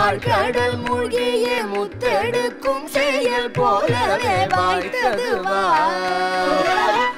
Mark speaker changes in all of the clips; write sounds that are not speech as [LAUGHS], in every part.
Speaker 1: ஆழ்கடல் மூழ்கிய முத்தெடுக்கும் செயல் போலவே வாய்த்தது ஆழ்கடல்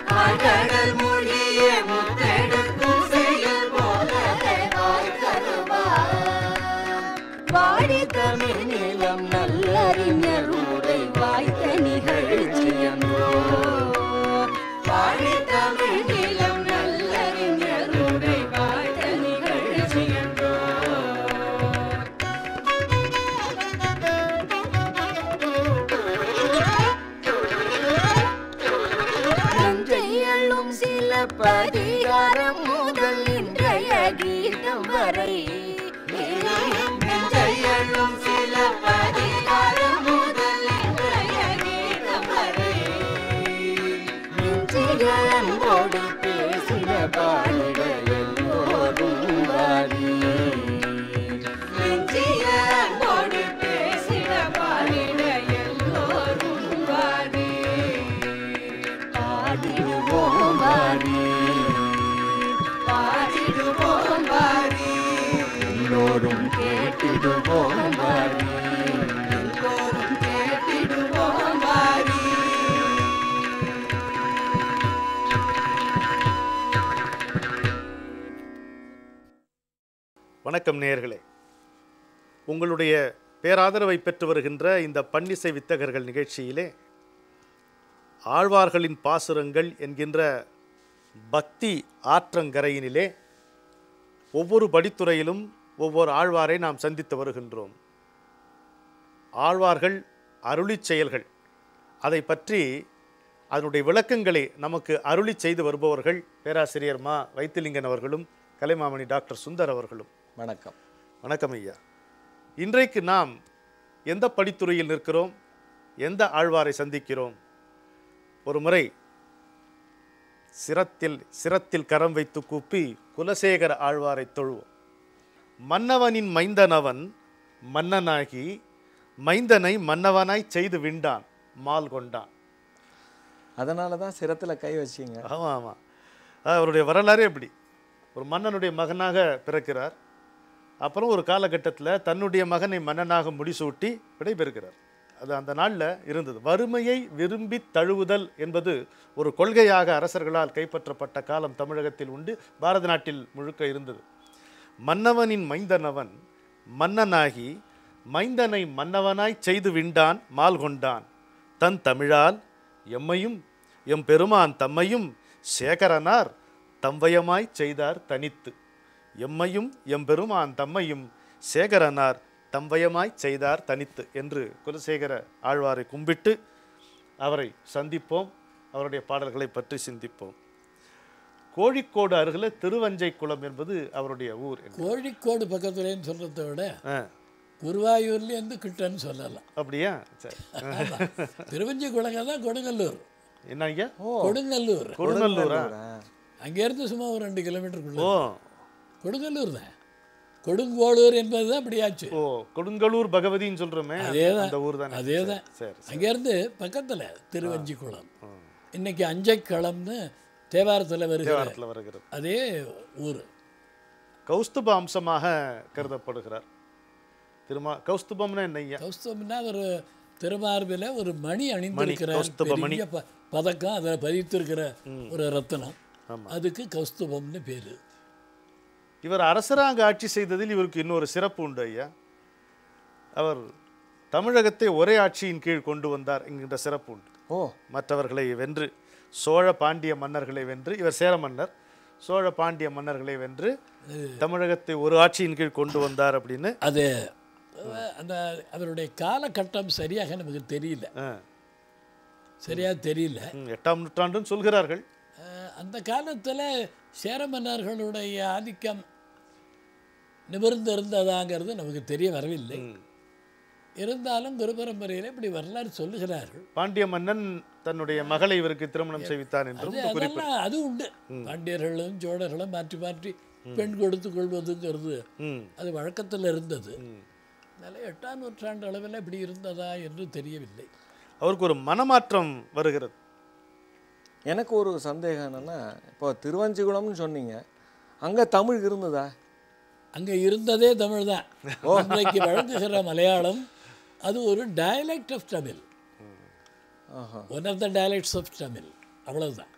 Speaker 2: வணக்கம் நேர்களே உங்களுடைய பேராதரவை பெற்று வருகின்ற இந்த பன்னிசை வித்தகர்கள் நிகழ்ச்சியிலே ஆழ்வார்களின் பாசுரங்கள் என்கின்ற பக்தி ஆற்றங்கரையினிலே ஒவ்வொரு படித்துறையிலும் ஒவ்வொரு ஆழ்வாரை நாம் சந்தித்து வருகின்றோம். ஆழ்வார்கள் அருளிச் செயல்கள். அதை பற்றி அதனுடைய விளக்கங்களை நமக்கு அருளி செய்து வருபவர்கள் பேராசிரியர் மா வைத்திலிங்கன் அவர்களும் கலைமாமணி டாக்டர் சுந்தர் அவர்களும்.
Speaker 3: வணக்கம்.
Speaker 2: வணக்கம் ஐயா. இன்றைக்கு நாம் எந்த படித்துறையில் நிற்கிறோம்? எந்த ஆழ்வாரை சந்திக்கிறோம்? ஒரு முறை சிரத்தில் சிரத்தில் கரம் வைத்து கூப்பி குலசேகர ஆழ்வாரை தொழுவோம். மன்னவனின் மைந்தனவன் மன்னனாகி மைந்தனை மன்னவனாய் செய்து விண்டான் மால் கொண்டான்.
Speaker 3: அதனால தான் சிரத்தில் கை வச்சிங்க.
Speaker 2: ஆமாம் ஆமாம் அவருடைய வரலாறே எப்படி ஒரு மன்னனுடைய மகனாக பிறக்கிறார். அப்புறம் ஒரு காலகட்டத்தில் தன்னுடைய மகனை மன்னனாக முடிசூட்டி விடைபெறுகிறார். அது அந்த நாளில் இருந்தது. வறுமையை விரும்பி தழுவுதல் என்பது ஒரு கொள்கையாக அரசர்களால் கைப்பற்றப்பட்ட காலம் தமிழகத்தில் உண்டு. பாரத நாட்டில் முழுக்க இருந்தது. மன்னவனின் மைந்தனவன் மன்னனாகி மைந்தனை மன்னவனாய் செய்து விண்டான் மால் கொண்டான். தன் தமிழால் எம்மையும் எம் பெருமான் தம்மையும் சேகரனார் தம்பயமாய் செய்தார் தனித்து. எம்மையும் எம் பெருமான் தம்மையும் சேகரனார் தம்பயமாய் செய்தார் தனித்து என்று குலசேகர ஆழ்வாரை கும்பிட்டு அவரை சந்திப்போம். அவருடைய பாடல்களை பற்றி சிந்திப்போம். கோழிக்கோடு அருகில் திருவஞ்சை குளம் என்பது அவருடைய ஊர்.
Speaker 4: கோழிக்கோடு பக்கத்துலேன்னு சொல்கிறத விட குருவாயூர்லேருந்து கிட்டன்னு சொல்லலாம்.
Speaker 2: அப்படியா? சரி.
Speaker 4: திருவஞ்சி குளங்க தான் கொடுங்கல்லூர்.
Speaker 2: என்ன ஐயா
Speaker 4: கொடுங்கல்லூர்.
Speaker 2: கொடுநல்லூரா
Speaker 4: அங்கேருந்து சும்மா ஒரு ரெண்டு கிலோமீட்டருக்குள்ள. கொடுங்கல்லூர் தான் கொடுங்கோளூர் என்பது தான் அப்படியாச்சு.
Speaker 2: ஓ கொடுங்கலூர் பகவதின்னு சொல்றோமே
Speaker 4: அதேதான்.
Speaker 2: அந்த ஊர் தானே.
Speaker 4: அதே தான் அங்கேருந்து பக்கத்தில் திருவஞ்சி குளம் இன்னைக்கு அஞ்சைக்களம்னு தேவாரத்தில் வருகிற
Speaker 2: தேவாரத்தில் வருகிறது.
Speaker 4: அதே ஊர்.
Speaker 2: கௌஸ்துப அம்சமாக கருதப்படுகிறார். திருமா கௌஸ்துபம்னா என்ன ஐயா?
Speaker 4: கௌஸ்தவம்னா ஒரு திருமார்பில் ஒரு மணி ப- பதக்கம் அதில் பதித்திருக்கிற ஒரு ரத்தினம்.
Speaker 2: ஆமா.
Speaker 4: அதுக்கு கௌஸ்துபம்னு பேர்.
Speaker 2: இவர் அரசராங்க ஆட்சி செய்ததில் இவருக்கு இன்னொரு சிறப்பு உண்டு ஐயா. அவர் தமிழகத்தை ஒரே ஆட்சியின் கீழ் கொண்டு வந்தார் என்கின்ற சிறப்பு உண்டு.
Speaker 3: ஓ.
Speaker 2: மற்றவர்களை வென்று சோழ பாண்டிய மன்னர்களை வென்று இவர் சேர மன்னர் சோழ பாண்டிய மன்னர்களை வென்று தமிழகத்தை ஒரு ஆட்சியின் கீழ் கொண்டு வந்தார் அப்படின்னு.
Speaker 4: அது அந்த அவருடைய காலகட்டம் சரியாக நமக்கு தெரியல. சரியாக தெரியல.
Speaker 2: எட்டாம் நூற்றாண்டுன்னு சொல்கிறார்கள்.
Speaker 4: அந்த காலத்தில் சேர மன்னர்களுடைய ஆதிக்கம் நிமிர்ந்து இருந்ததாங்கிறது நமக்கு தெரிய வரவில்லை. இருந்தாலும் குரு பரம்பரையில் இப்படி வரலாறு சொல்லுகிறார்கள்.
Speaker 2: பாண்டிய மன்னன் தன்னுடைய மகளை இவருக்கு திருமணம் செய்வித்தான் என்றும்
Speaker 4: அது உண்டு. பாண்டியர்களும் சோழர்களும் மாற்றி மாற்றி பெண் கொடுத்து கொள்வதுங்கிறது அது வழக்கத்தில் இருந்தது. அதனால எட்டாம் நூற்றாண்டு அளவில் இப்படி இருந்ததா என்று தெரியவில்லை.
Speaker 2: அவருக்கு ஒரு மனமாற்றம் வருகிறது.
Speaker 3: எனக்கு ஒரு சந்தேகம் என்னன்னா இப்போ திருவஞ்சிகுளம்னு சொன்னீங்க அங்கே தமிழ் இருந்ததா?
Speaker 4: அங்கே இருந்ததே தமிழ் தான். இன்றைக்கு வழங்குகிற மலையாளம் அது ஒரு dialect of Tamil one of the dialects of Tamil அவ்வளவுதான்.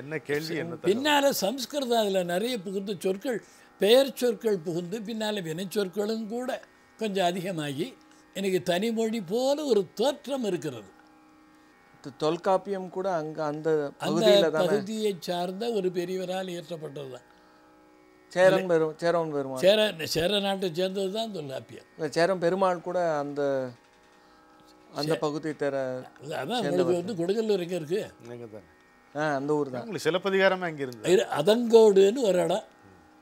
Speaker 2: என்ன கேள்வி என்ன?
Speaker 4: பின்னால சம்ஸ்கிருதம் அதில் நிறைய புகுந்து சொற்கள் பெயர் சொற்கள் புகுந்து பின்னால் வினைச்சொற்களும் கூட கொஞ்சம் அதிகமாகி எனக்கு தனிமொழி போல ஒரு தோற்றம் இருக்கிறது.
Speaker 3: தொல்காப்பியம் கூட அங்க அந்த
Speaker 4: அந்த பகுதியை சார்ந்த ஒரு பெரியவரால் இயற்றப்பட்டது தான்
Speaker 3: சேரன் பெரும் சேரன் பெருமாள்.
Speaker 4: சேர சேர நாட்டை சேர்ந்தது தான் தொல்காப்பியம்
Speaker 3: இல்ல, சேரன் பெருமாள் கூட அந்த அந்த பகுதி தர
Speaker 4: அதான் உங்களுக்கு வந்து கொடுங்கல்லூர் எங்கே இருக்குது
Speaker 2: தானே
Speaker 3: ஆ அந்த ஊர் தான்.
Speaker 2: உங்களுக்கு சிலப்பதிகாரமே அங்கே இருந்தது
Speaker 4: இரு அதங்கோடுன்னு ஒரு இடம்.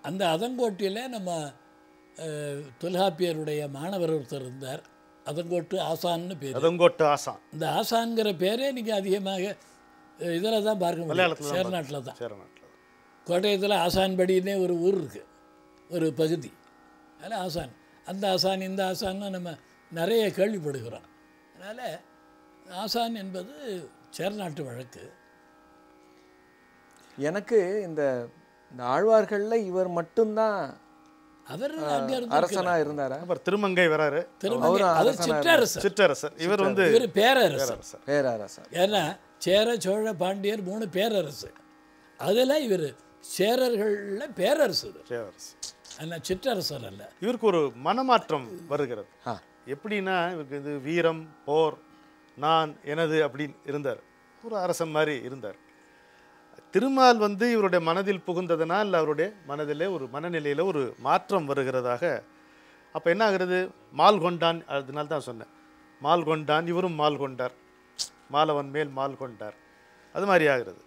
Speaker 4: அந்த அதங்கோட்டில் நம்ம அஹ், தொல்காப்பியருடைய மாணவர் ஒருத்தர் இருந்தார். அதங்கோட்டு ஆசான்னு பேர்.
Speaker 2: அதங்கோட்டு ஆசான்.
Speaker 4: இந்த ஆசான்கிற பேரே நீங்கள் அதிகமாக இதில் தான் பார்க்க முடியும். சேர்நாட்டில் தான்
Speaker 2: சேரநாட்டில்
Speaker 4: கோட்டயத்தில் ஆசான்படினே ஒரு ஊர் இருக்குது ஒரு பகுதி. அதில் ஆசான். அந்த ஆசான் இந்த ஆசான்னு நம்ம நிறைய கேள்விப்படுகிறோம். அதனால் ஆசான் என்பது சேர்நாட்டு வழக்கு.
Speaker 3: எனக்கு இந்த இந்த ஆழ்வார்கள்ல இவர் மட்டும்தான்
Speaker 4: அவர் அங்கே
Speaker 3: அரசனா இருந்தாரா?
Speaker 2: அப்புறம் திருமங்கை வராரு.
Speaker 4: அவர் சிற்றரசர்.
Speaker 2: சிற்றரசர். இவர் வந்து
Speaker 4: இவர் பேரரசர்.
Speaker 2: பேரரசர்.
Speaker 3: பேரரசர்
Speaker 4: ஏன்னா சேர சோழ பாண்டியர் மூணு பேரரசு அதில் இவர் சேரர்களில் பேரரசு. இது.
Speaker 2: பேரரசர்
Speaker 4: ஆனால் சிற்றரசர் அல்ல.
Speaker 2: இவருக்கு ஒரு மனமாற்றம் வருகிறது.
Speaker 3: ஆ.
Speaker 2: எப்படின்னா இவருக்கு இது வீரம் போர் நான் எனது அப்படின்னு இருந்தார். ஒரு அரசன் மாதிரி இருந்தார். திருமால் வந்து இவருடைய மனதில் புகுந்ததனால் அவருடைய மனதிலே ஒரு மனநிலையில் ஒரு மாற்றம் வருகிறதாக. அப்போ என்ன ஆகுறது? மால் கொண்டான் அதனால தான் சொன்னேன். மால் கொண்டான் இவரும் மால் கொண்டார். மாலவன் மேல் மால் கொண்டார். அது மாதிரி ஆகிறது.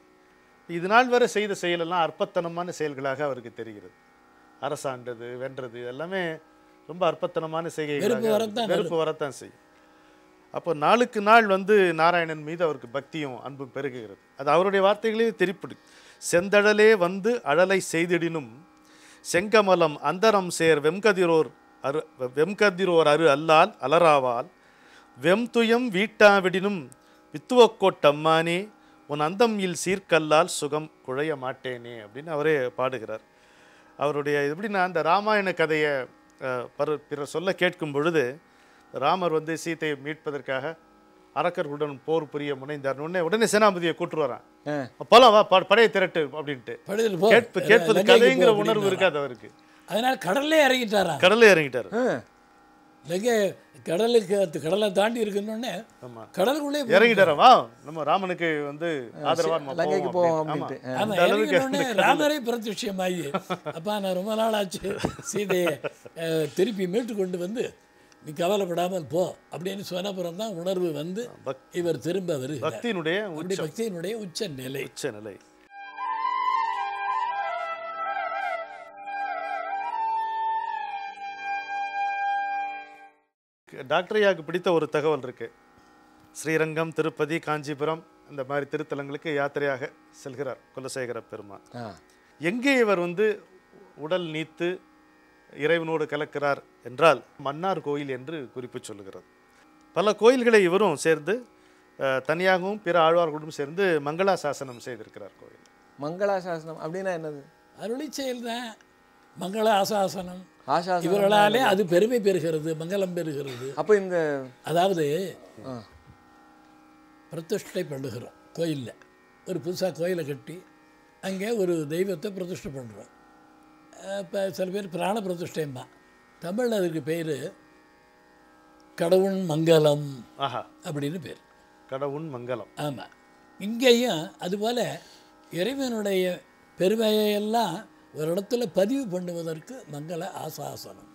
Speaker 2: இது நாள் வரை செய்த செயலெல்லாம் அற்பத்தனமான செயல்களாக அவருக்கு தெரிகிறது. அரசாண்டது வென்றது எல்லாமே ரொம்ப அற்பத்தனமான செய்கைகளாக
Speaker 4: வரத்தான்
Speaker 2: வெறுப்பு வரத்தான் செய்யும். அப்போ நாளுக்கு நாள் வந்து நாராயணன் மீது அவருக்கு பக்தியும் அன்பும் பெருகுகிறது. அது அவருடைய வார்த்தைகளே திரிப்பிடு. செந்தழலே வந்து அழலை செய்திடினும் செங்கமலம் அந்தரம் சேர் வெம்கதிரோர் அரு வெம்கதிரோர் அரு அல்லால் அலராவால் வெம்துயம் வீட்டாவிடினும் வித்துவக்கோட்டம்மானே உன் அந்தம் இல் சீர்கல்லால் சுகம் குழைய மாட்டேனே அப்படின்னு அவரே பாடுகிறார். அவருடைய எப்படின்னா அந்த ராமாயண கதையை பரு பிறர் சொல்ல கேட்கும் பொழுது ராமர் வந்து சீதையை மீட்பதற்காக அரக்கர்களுடன் போர் புரிய முனைந்தார். உடனே உடனே சேனாபதியை கூட்டு வரான். போலாம் வா படையை திரட்டு அப்படின்ட்டு. கேட்பது கதைங்கிற உணர்வு. இருக்காது அவருக்கு.
Speaker 4: அதனால கடல்லே இறங்கிட்டாராம்
Speaker 2: கடல்ல இறங்கிட்டார்.
Speaker 3: ஆ.
Speaker 4: லங்கை கடலுக்கு அது கடலை தாண்டி இருக்குன்னொடனே கடலுக்குள்ளே
Speaker 2: இறங்கிட்டாரா? வா நம்ம ராமனுக்கு வந்து
Speaker 3: லங்கைக்கு
Speaker 2: போவோம்
Speaker 4: இறங்கினோடனே ராமரே பிரத்யட்சமாகி அப்பா நான் ரொம்ப நாள் ஆச்சு சீதையை திருப்பி மீட்டு கொண்டு வந்து நீ கவலைப்படாமல் போ அப்படின்னு சொன்னப்புறம் தான் உணர்வு வந்து இவர் திரும்ப வருகிறார்.
Speaker 2: பக்தியினுடைய
Speaker 4: உச்ச நிலை
Speaker 2: உச்ச நிலை டாக்டர் ஐயாவுக்கு பிடித்த ஒரு தகவல் இருக்கு. ஸ்ரீரங்கம் திருப்பதி காஞ்சிபுரம் இந்த மாதிரி திருத்தலங்களுக்கு யாத்திரையாக செல்கிறார் குலசேகர பெருமான்.
Speaker 3: ஆ.
Speaker 2: எங்கே இவர் வந்து உடல் நீத்து இறைவனோடு கலக்கிறார் என்றால் மன்னார் கோயில் என்று குறிப்பு சொல்லுகிறது. பல கோயில்களை இவரும் சேர்ந்து தனியாகவும் பிற ஆழ்வார்களுடன் சேர்ந்து மங்களாசாசனம் செய்திருக்கிறார் கோயில்.
Speaker 3: மங்களாசாசனம் அப்படின்னா என்னது?
Speaker 4: அருளி செயல் தான் மங்கள ஆசாசனம் இவர்களாலே அது பெருமை பெறுகிறது மங்களம் பெறுகிறது.
Speaker 3: அப்போ இந்த
Speaker 4: அதாவது
Speaker 3: ஆ.
Speaker 4: பிரதிஷ்டை பண்ணுகிறோம் கோயிலில். ஒரு புதுசாக கோயிலை கட்டி அங்கே ஒரு தெய்வத்தை பிரதிஷ்டை பண்ணுறோம் இப்போ சில பேர் பிராண பிரதிஷ்டைம்பா தமிழில் அதுக்கு பேர் கடவுள் மங்கலம்
Speaker 2: ஆஹா.
Speaker 4: அப்படின்னு பேர்.
Speaker 2: கடவுன் மங்கலம்
Speaker 4: ஆமாம் இங்கேயும் அதுபோல் இறைவனுடைய பெருமையெல்லாம் ஒரு இடத்துல பதிவு பண்ணுவதற்கு மங்கள ஆசாசனம்.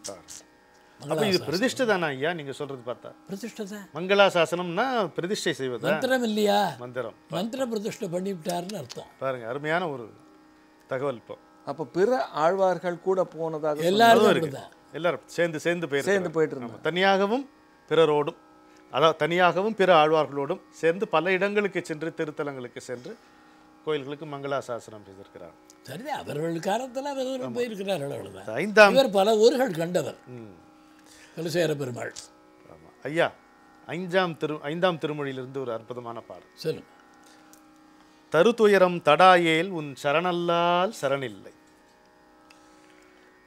Speaker 2: அப்ப இது பிரதிஷ்டை தானா ஐயா? நீங்க சொல்றது பார்த்தா.
Speaker 4: பிரதிஷ்டை தான்
Speaker 2: மங்களாசாசனம்னா பிரதிஷ்டை செய்வதா?
Speaker 4: மந்திரம் இல்லையா?
Speaker 2: மந்திரம்.
Speaker 4: மந்திர பிரதிஷ்டை பண்ணிவிட்டாருன்னு அர்த்தம்.
Speaker 2: பாருங்க அருமையான ஒரு தகவல் இப்போ.
Speaker 3: அப்போ பிற ஆழ்வார்கள் கூட போனதாக
Speaker 4: எல்லாரும்
Speaker 2: இருக்கு. எல்லாரும் சேர்ந்து சேர்ந்து போய்
Speaker 3: சேர்ந்து போயிட்டு இருந்தாங்க
Speaker 2: தனியாகவும் பிறரோடும் அதாவது தனியாகவும் பிற ஆழ்வார்களோடும் சேர்ந்து பல இடங்களுக்கு சென்று திருத்தலங்களுக்கு சென்று கோயில்களுக்கு மங்களாசாசனம் செய்திருக்கிறார்.
Speaker 4: சரி அவர்கள் காலத்தில் அவர்கள் போயிருக்கிறார்கள்
Speaker 2: ஐந்தாம்
Speaker 4: இவர் பல ஊர்கள் கண்டவர்.
Speaker 2: ம்,
Speaker 4: குலசேகர பெருமாள்.
Speaker 2: ஆமா. ஐயா ஐந்தாம் திரு ஐந்தாம் திருமொழியிலிருந்து ஒரு அற்புதமான பாடல்.
Speaker 4: சொல்லுங்க.
Speaker 2: தருதுயரம் தடாயேல் உன் சரணல்லால் சரணில்லை.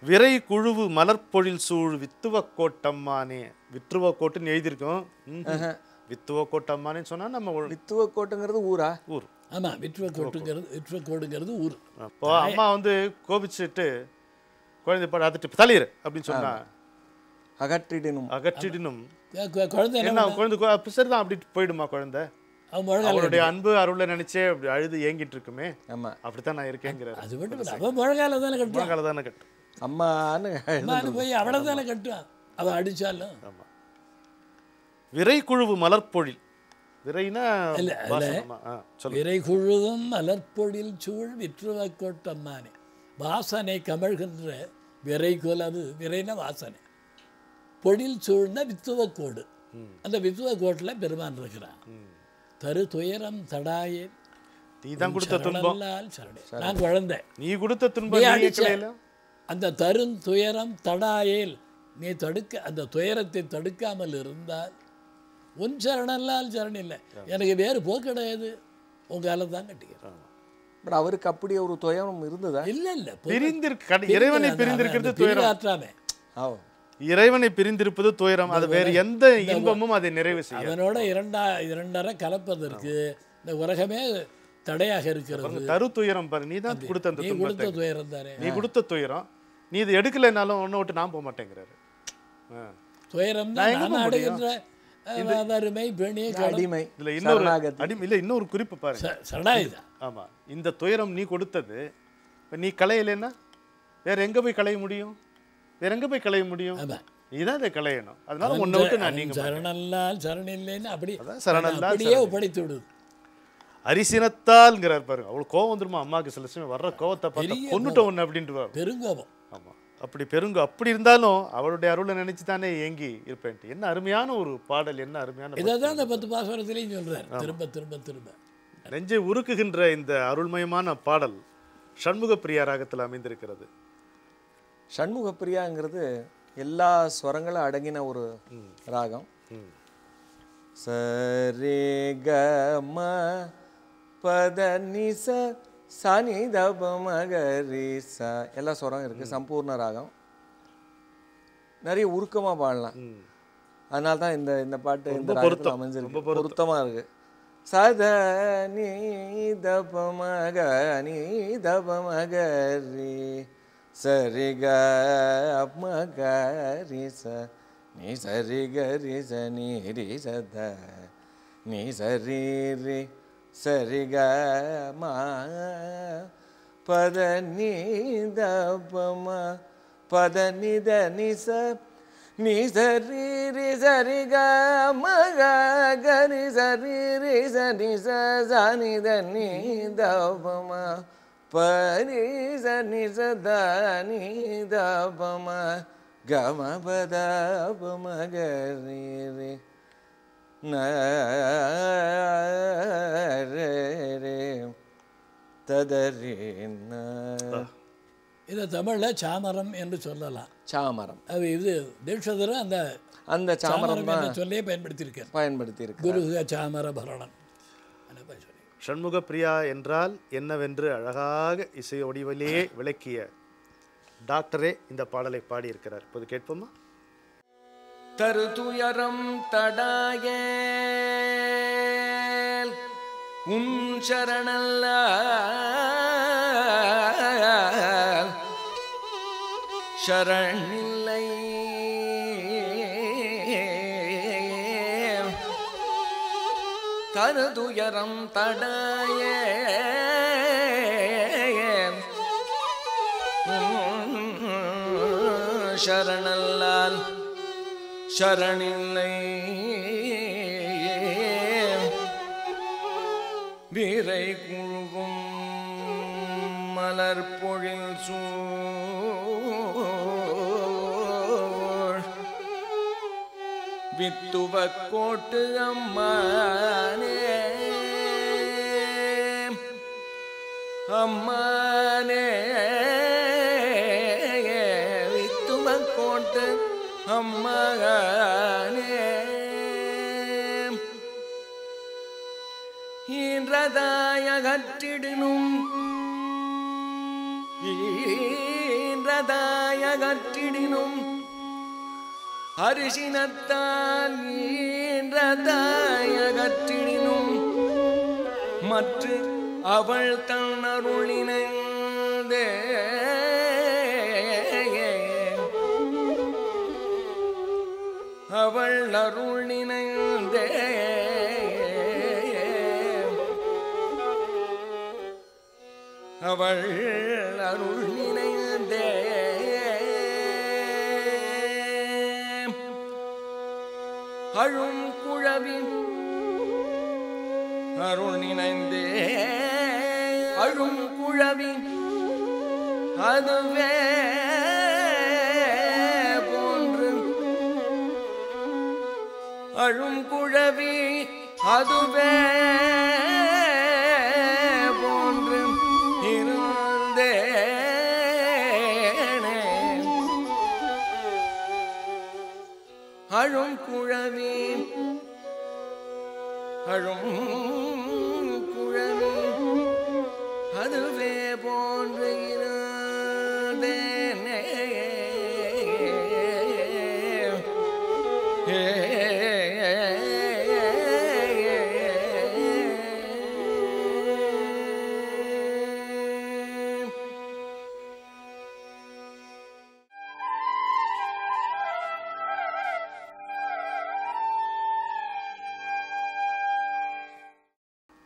Speaker 2: விரை குழுவு மலர்ப்பொழில் சூழ் வித்துவ கோட்டம்மானே. வித்துவ கோட்டுன்னு எழுதியிருக்கோம். ம்ஹும். வித்துவ கோட்டம்மானேன்னு சொன்னா நம்ம
Speaker 3: வித்துவக்கோட்டுங்கிறது ஊரா?
Speaker 2: ஊர்.
Speaker 4: ஆமாம் விற்றுவக்கோட்டுங்கிறது விற்றுவக்கோடுங்கிறது ஊர்.
Speaker 2: இப்போ அம்மா வந்து கோபிச்சுட்டு குழந்தை பாடு அதுட்டு தலையிரு அப்படின்னு சொன்னா
Speaker 3: அகற்றிடினும்.
Speaker 2: அகற்றிடினும்.
Speaker 4: கு- கு- குழந்தை என்ன
Speaker 2: குழந்தை சரிதான் அப்படி போயிடுமா குழந்தை? அவருடைய அன்பு அருளை நினைச்சே அப்படி அழுது ஏங்கிட்டு இருக்குமே.
Speaker 3: ஆமா.
Speaker 2: அப்படித்தான் நான் இருக்கேங்கிறாரு
Speaker 4: அது மட்டும் இல்லை அவன் முழங்கால தானே கட்டுவான்.
Speaker 2: முழங்கால தானே கட்டு
Speaker 3: அம்மான்னு
Speaker 4: அம்மானு போய் அவளை தானே கட்டுவான். அவன் அடிச்சாலும்.
Speaker 2: ஆமா. விரை குழுவு மலர்ப்பொழில். விரைனா
Speaker 4: இல்ல, இல்ல.
Speaker 2: வாசனமா ஆ, சொல்லு
Speaker 4: விரை குழுதும் மலர்ப்பொழில் சூழ் விற்றுவக்கோட்டம்மானே வாசனை கமழ்கின்ற விரை குலவு விரைன வாசனை. பொழில் சூழ்ந்த வித்துவக்கோடு. அந்த வித்துவக்கோட்டில் பெருமான் இருக்கிறான். தரு துயரம் தடாயே.
Speaker 2: நீ தான் கொடுத்த துன்பம்.
Speaker 4: நான் குழந்தை.
Speaker 2: நீ கொடுத்த துன்பம்
Speaker 4: அந்த தரும் துயரம் தடாயேல். நீ தடுக்க அந்த துயரத்தை தடுக்காமல் இருந்தால் உன் சரணல்லால் சரண் இல்லை. எனக்கு வேறு போக்கு கிடையாது. உங்கால தான் கட்டிக்கிறேன்.
Speaker 3: பட் அவருக்கு அப்படி ஒரு துயரம் இருந்ததா?
Speaker 4: இல்லை இல்லை.
Speaker 2: பிரிந்திருக்கு இறைவனை பிரிந்திருக்கிறது
Speaker 3: ஓ
Speaker 2: இறைவனை பிரிந்திருப்பது துயரம். அது வேறு எந்த இன்பமும் அதை நிறைவு செய்யும்
Speaker 4: அவனோட இரண்டா இரண்டரை கலப்பதற்கு இந்த உலகமே தடையாக இருக்கிறது.
Speaker 2: தரு துயரம் பாரு. நீ தான் கொடுத்த அந்த
Speaker 4: கொடுத்த துயரம் தானே.
Speaker 2: நீ கொடுத்த துயரம். நீ இது எடுக்கலைனாலும் ஒன்றை விட்டு நான் போக மாட்டேங்கிறாரு.
Speaker 4: துயரம்
Speaker 2: நான்
Speaker 4: தான் நான்
Speaker 2: போக?
Speaker 4: அடைகின்ற வறுமை பெணிய கடன்
Speaker 3: அடிமை
Speaker 2: இதுல இன்னொரு
Speaker 3: சரணாகதி.
Speaker 2: அடி இல்ல இன்னொரு குறிப்பு பாருங்க.
Speaker 4: ச- சடாயுதா
Speaker 2: ஆமா இந்த துயரம் நீ கொடுத்தது இப்ப நீ களையலைன்னா வேற எங்க போய் களைய முடியும்? வேற எங்க போய் களைய முடியும்?
Speaker 4: ஆமா.
Speaker 2: நீ தான் இதை களையணும். அதனால உன்னை விட்டு நான் நீங்க மாட்டேன்.
Speaker 4: சரணல்லால் சரண் இல்லைன்னு அப்படி
Speaker 2: அதான் சரணல்லால்
Speaker 4: அப்படியே ஒப்படைத்து விடுது
Speaker 2: அரிசினத்தால்ங்கிறார் பாருங்க. அவ்வளவு கோவம் வந்துருமா? அம்மாக்கு சில சமயம் வர்ற கோவத்தை பார்த்தா
Speaker 4: பெரிய
Speaker 2: கொண்டுட்ட ஒன்று அப்படின்ட்டு
Speaker 4: பெருங்கோபம்.
Speaker 2: அப்படி பெருங்க அப்படி இருந்தாலும் அவருடைய அருளை நினைச்சு தானே ஏங்கி இருப்பேன்ட்டு. என்ன அருமையான ஒரு பாடல் என்ன அருமையான
Speaker 4: இதை தான் இந்த பத்து பாசுரத்திலையும் சொல்றார். திரும்ப திரும்ப திரும்ப.
Speaker 2: நெஞ்சை உருக்குகின்ற இந்த அருள்மயமான பாடல் சண்முக பிரியா ராகத்தில் அமைந்திருக்கிறது.
Speaker 3: சண்முக பிரியாங்கிறது எல்லா ஸ்வரங்களும் அடங்கின ஒரு ராகம். சரி க ம. பத நிச சனி தப மகரி ச எல்லா ஸ்வரம் இருக்கு சம்பூர்ண ராகம். நிறைய உருக்கமா பாடலாம். அதனால தான் இந்த இந்த பாட்டு இந்த ராகத்தில் அமைஞ்சிருக்கு.
Speaker 2: பொருத்தம்.
Speaker 3: பொருத்தமா இருக்கு. சத நீ தப மக நீ தப மகரி சரி க மகரி ச நீ சரி கரி ச நீ ரி சத நீ சரி ரி சரி க ம பத நீ தப ம பத நித நிச நீ சரி ரி சரி க ம க கரி சரி ரி சரி ச சனி த நீ த ப ம பரி சனி ச த நீ த ப ம க ம ப த ப ம க ரி ரி ந ரே ரே ததரி ந
Speaker 4: இதை தமிழ்ல சாமரம் என்று சொல்லலாம்
Speaker 3: சாமரம்
Speaker 4: அது இது தீட்சதரும் அந்த
Speaker 3: அந்த சாமரம்
Speaker 4: சொல்லியே சொல்லே பயன்படுத்தியிருக்கார்
Speaker 3: பயன்படுத்தி இருக்கு
Speaker 4: சாமர பரணம்
Speaker 2: ஷண்முக பிரியா என்றால் என்னவென்று அழகாக இசை ஒடிவிலேயே விளக்கிய டாக்டரே இந்த பாடலை பாடியிருக்கிறார் இப்போது கேட்போமா
Speaker 3: தருதுயரம் தடாய உன் சரணல்ல சரணில்லை. தருதுயரம் தடாய சரணல்லால். சரணில்லை. வீரை குழுகும் மலர் பொழில் சூழ். வித்துவ கோட்டு அம்மானே.
Speaker 5: அம்மா அரிசினத்தால் ஈன்றதாய மற்ற அவள் தன் அருளினந்தே. அவள் அருள் அவள் அருள் அழும் குழவின் அருள் நினைந்தே. அழும் குழவின் அதுவே போன்று. அழும் குழவி அதுவே அதுவே போன்று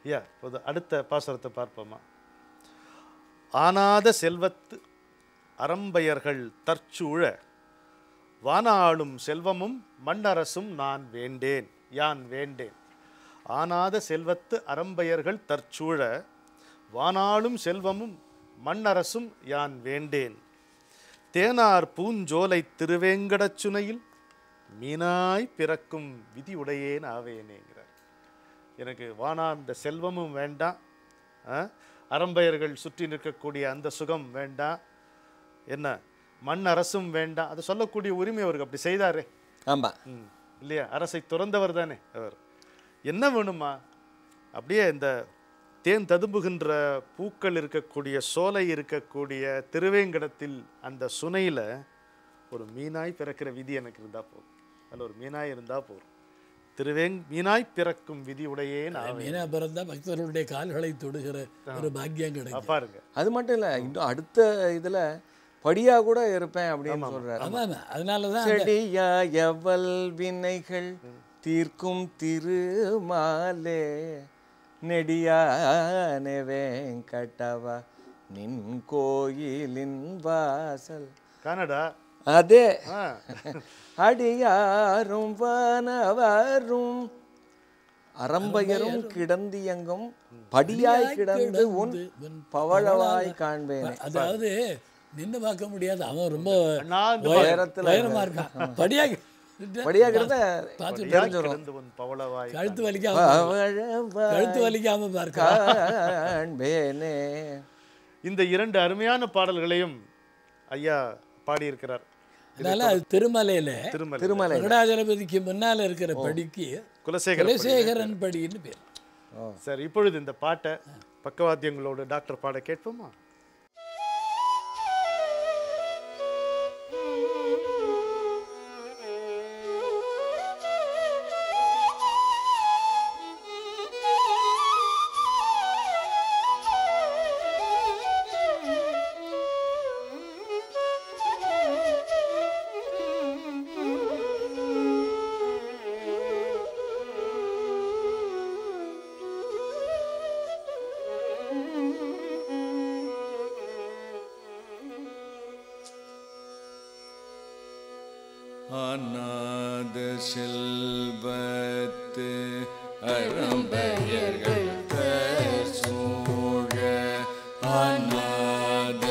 Speaker 2: யா அடுத்த பாசுரத்தை பார்ப்போமா ஆனாத செல்வத்து அறம்பெயர்கள் தற்சூழ வானாளும் செல்வமும் மண்ணரசும் நான் வேண்டேன் யான் வேண்டேன். ஆனாத செல்வத்து அறம்பெயர்கள் தற்சூழ வானாளும் செல்வமும் மண்ணரசும் யான் வேண்டேன். தேனார் பூஞ்சோலை திருவேங்கடச் சுனையில் மீனாய் பிறக்கும் விதி உடையேன் ஆவேனேங்கிறார். எனக்கு வானார்ந்த செல்வமும் வேண்டாம் அறம்பெயர்கள் சுற்றி நிற்கக்கூடிய அந்த சுகம் வேண்டாம் என்ன? மண் அரசும் வேண்டாம் அதை சொல்லக்கூடிய உரிமை அவருக்கு அப்படி செய்தாரே.
Speaker 5: ஆமா.
Speaker 2: ம். இல்லையா? அரசை துறந்தவர் தானே அவர். என்ன வேணுமா? அப்படியே இந்த தேன் ததும்புகின்ற பூக்கள் இருக்கக்கூடிய சோலை இருக்கக்கூடிய திருவேங்கடத்தில் அந்த சுனையில ஒரு மீனாய் பிறக்கிற விதி எனக்கு இருந்தா போதும். அதில் ஒரு மீனாய் இருந்தா போதும். திருவேங் மீனாய் பிறக்கும் விதி உடையேன் ஆவேன்.
Speaker 4: மீனா பிறந்தா பக்தர்களுடைய கால்களை தொடுகிற ஒரு பாக்கியம் கிடைக்கும்.
Speaker 2: பாருங்க.
Speaker 5: அது மட்டும் இல்ல இன்னும் அடுத்த இதுல படியா கூட இருப்பேன் அப்படின்னு சொல்றாரு.
Speaker 4: ஆமா ஆமா அதனால தான் அந்த
Speaker 5: செடியா எவல் வினைகள் தீர்க்கும் திருமாலே நெடியானே வேங்கடவா நின் கோயிலின் வாசல்.
Speaker 2: கனடா
Speaker 5: அதே. அடியாரும் வானவரும் அறம்பயரும் கிடந்தியங்கும் படியாய் கிடந்து உன் பவழவாய் காண்பேனே.
Speaker 4: அதாவது நின்னு பார்க்க முடியாது. அவன் ரொம்ப உயரமா இருக்கான். [LAUGHS] படியாக
Speaker 2: பவளவாய்
Speaker 4: கழுத்து வலிக்காம கழுத்து வலிக்காம பார்க்க
Speaker 5: காண்பேனே.
Speaker 2: இந்த இரண்டு அருமையான பாடல்களையும் ஐயா பாடியிருக்கிறார்.
Speaker 4: அதனால அது திருமலையில
Speaker 2: திருமலை
Speaker 5: திருமலை
Speaker 4: வெங்கடாஜலபதிக்கு முன்னால இருக்கிற படிக்கு
Speaker 2: குலசேகர
Speaker 4: குலசேகரன் படின்னு பேர்.
Speaker 2: சரி இப்பொழுது இந்த பாட்டை பக்கவாத்தியங்களோடு டாக்டர் பாட கேட்போமா?
Speaker 5: அநாத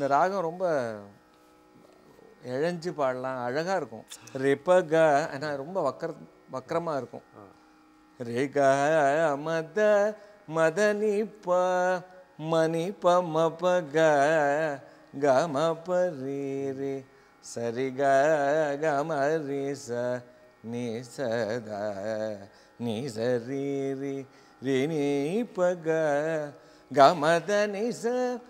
Speaker 3: இந்த ராகம் ரொம்ப இழைஞ்சு பாடலாம் அழகாக இருக்கும். ரிப்பக ஆனால் ரொம்ப வக்கர வக்கரமாக இருக்கும். ரேக மத மதனி ப மணி ப மப க கம பரி ரே சரி க கம ரி ச நீ சத நீ சரி ரி ரி நீ ப க கமத நி ச நீ ரே ச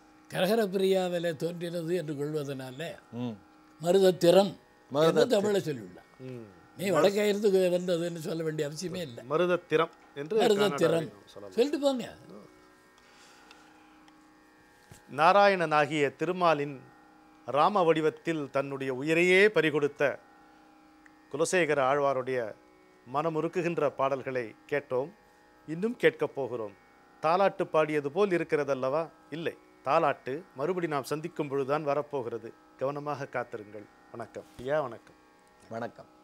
Speaker 3: ந ஆ ந ந த ர ர ந ர ந த ர ந ந ர ஹ ரே
Speaker 4: இது பண்மருதமாகிய கரகரப்பிரியாவில் தோன்றினது என்று கொள்வதனால மருதத்திறம் என்று. தமிழை சொல்லிவிடலாம் நீ வடக்கயிருந்து வந்ததுன்னு சொல்ல வேண்டிய அவசியமே இல்லை.
Speaker 2: மருதத்திறம் என்று
Speaker 4: மருதத்திறம். சொல்லிட்டு போங்க.
Speaker 2: நாராயணனாகிய திருமாலின் ராம வடிவத்தில் தன்னுடைய உயிரையே பறிகொடுத்த குலசேகர ஆழ்வாருடைய மனமுருக்குகின்ற பாடல்களை கேட்டோம். இன்னும் கேட்கப் போகிறோம். தாலாட்டு பாடியது போல் இருக்கிறதல்லவா? இல்லை. தாலாட்டு மறுபடி நாம் சந்திக்கும் பொழுதுதான் வரப்போகிறது. கவனமாக காத்திருங்கள். வணக்கம். ஐயா வணக்கம்.
Speaker 1: வணக்கம்.